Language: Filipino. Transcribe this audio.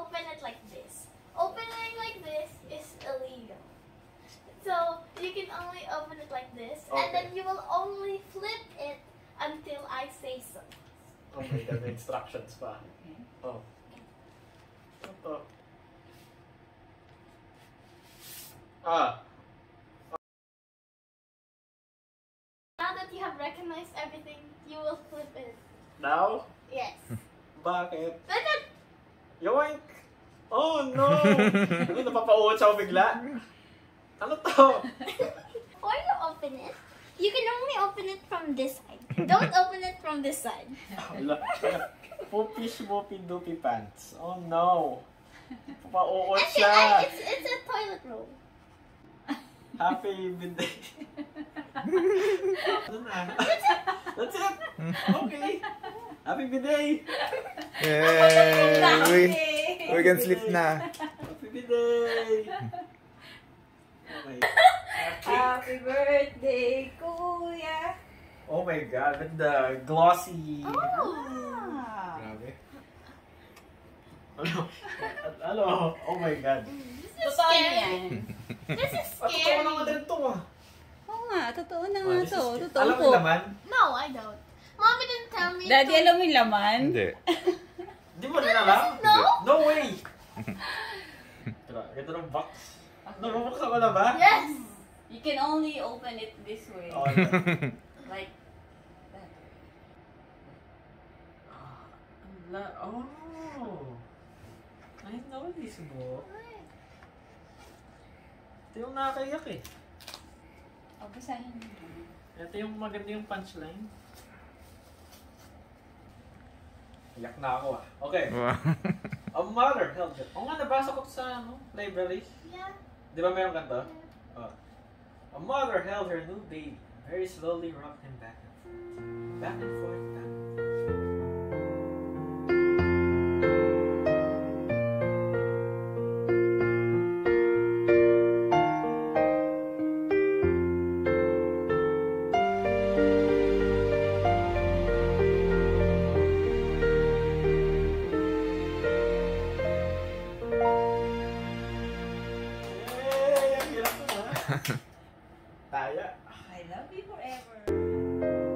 open it like this. Opening like this is illegal. So you can only open it like this, and then you will only flip it until I say so. Okay, my God, may instructions pa. Oh. Ito. Ah. Now that you have recognized everything, you will flip it. Now? Yes. Bakit? That's it. Yoink! Oh no! ano, napapauot siya ako bigla? Ano to? Or you open it. You can only open it from this side. Don't open it from this side. Wala. Poopy schmoopy doopy pants. Oh no! Papauot Actually, siya! I, it's, it's a toilet roll. Happy birthday! ano na? That's it! Okay! Happy birthday! Yay! We, we can sleep na. Happy birthday! Okay. Happy. Birthday, Kuya! Oh my god, with the glossy... Ah. Grabe. Ano? Ano? Oh my god. This is Totoo scary. yan. This is Ah, totoo naman scary. din to ah. Oo nga, totoo na Oh, nga to. Totoo Alam po. mo naman? No, I don't. Mommy didn't tell me. Daddy, to- alam mo yung laman? Hindi. Di mo rin alam? No? No way! Tara, ganda ng box. Nababuksan ko na ba? Yes. You can only open it this way. Oh, Like that. Ah, oh. I know this book. Ito yung nakakayak eh. O, basahin mo. Ito yung maganda yung punchline. Iyak na ako ah. Okay. A mother held it. Oo nga, nabasa ko sa ano, library. Yeah. Di ba meron ganito? Oh. A mother held her new baby, very slowly rocked him back and forth. Back and forth, back Tayo. I love you forever.